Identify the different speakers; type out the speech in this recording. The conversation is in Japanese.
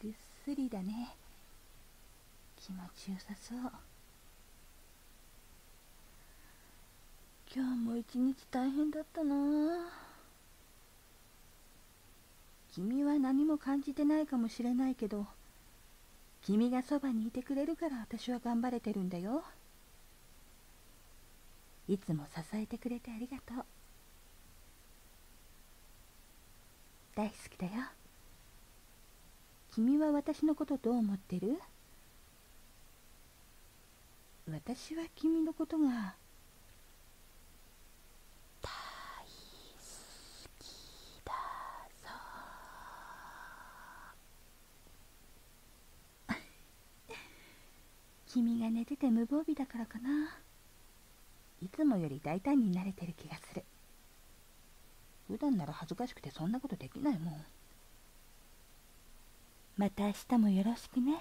Speaker 1: スリーだね。気持ちよさそう。今日も一日大変だったな。君は何も感じてないかもしれないけど君がそばにいてくれるから私は頑張れてるんだよ。いつも支えてくれてありがとう。大好きだよ。君は私のことどう思ってる？私は君のことが大好きだぞ。君が寝てて無防備だからかな。いつもより大胆になれてる気がする。普段なら恥ずかしくてそんなことできないもん。また明日もよろしくね。